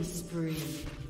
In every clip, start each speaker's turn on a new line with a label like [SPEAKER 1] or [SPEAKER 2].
[SPEAKER 1] Killing spree.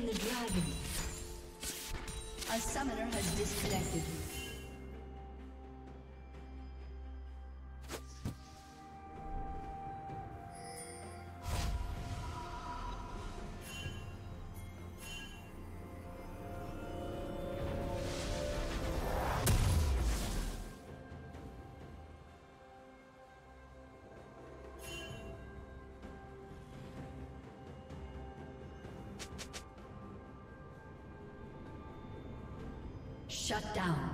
[SPEAKER 1] The dragon. A summoner has disconnected. Shut down.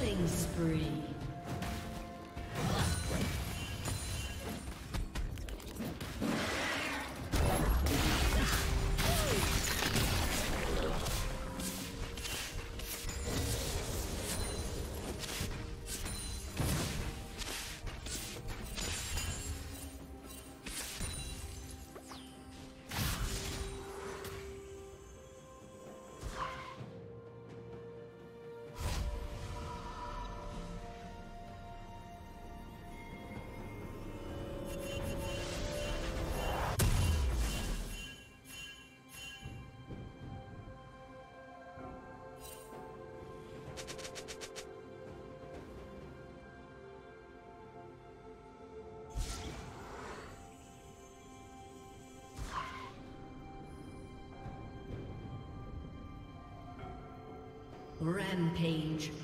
[SPEAKER 1] Killing spree. Rampage.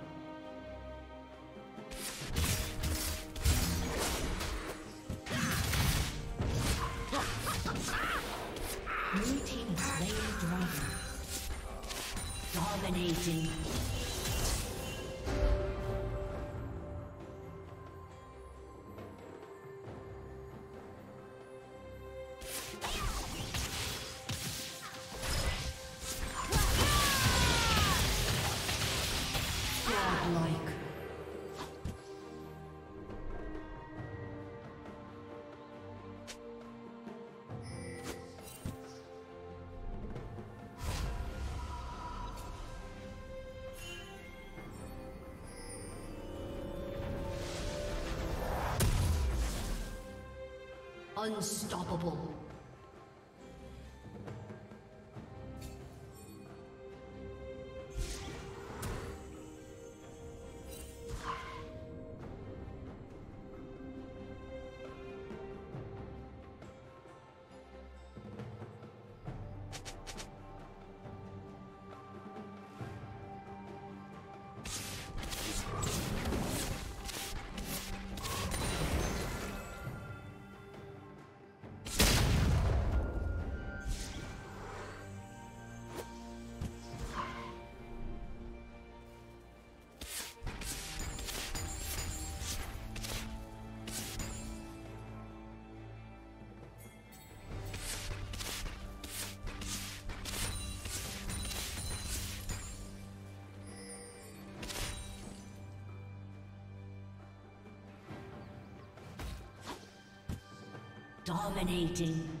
[SPEAKER 1] Unstoppable. Dominating.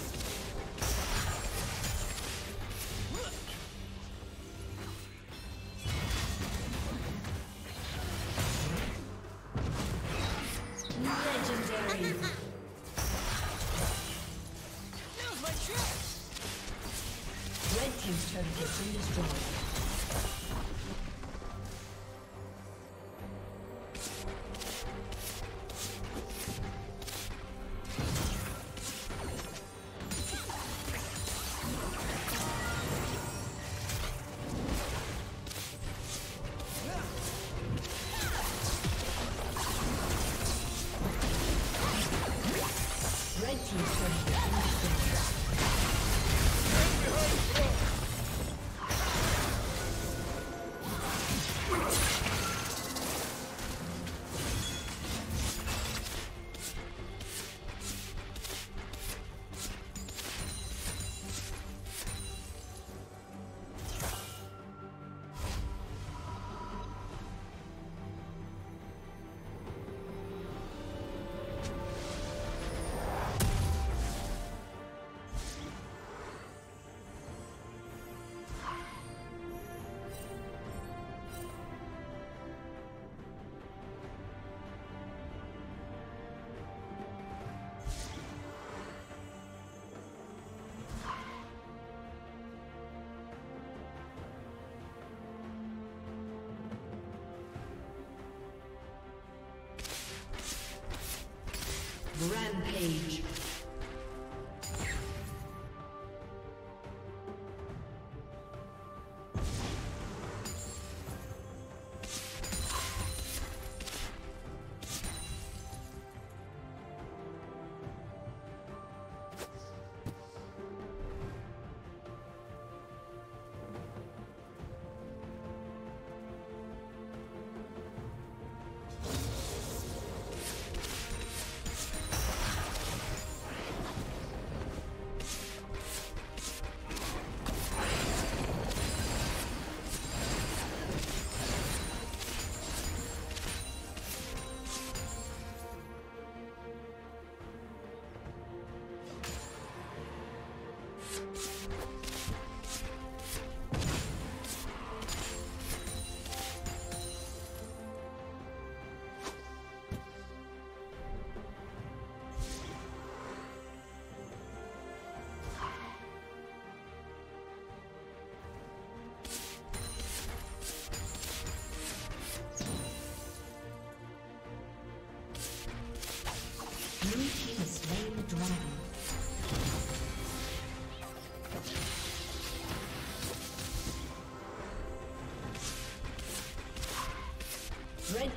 [SPEAKER 1] Rampage.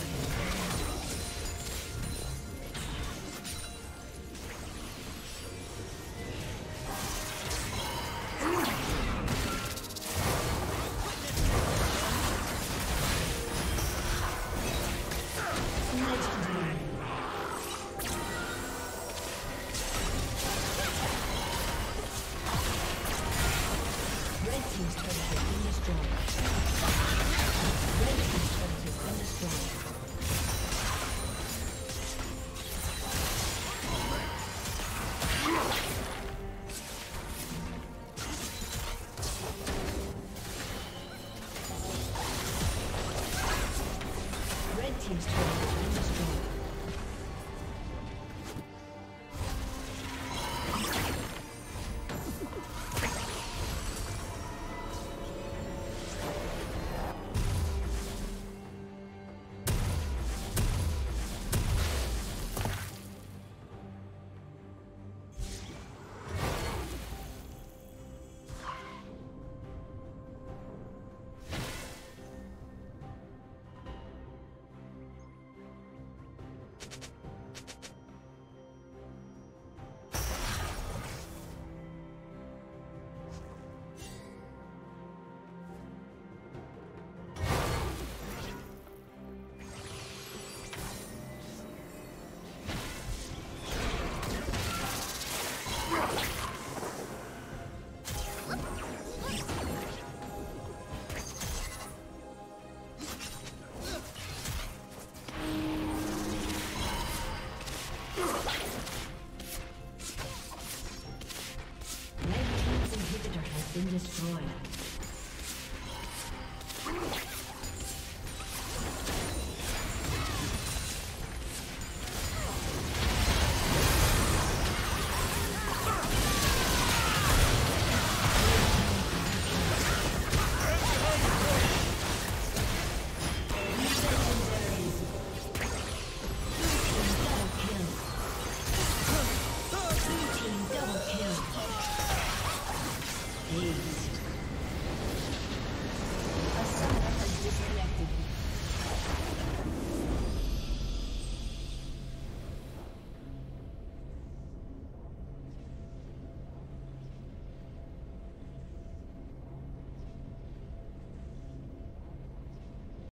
[SPEAKER 1] destroyed. team's turret.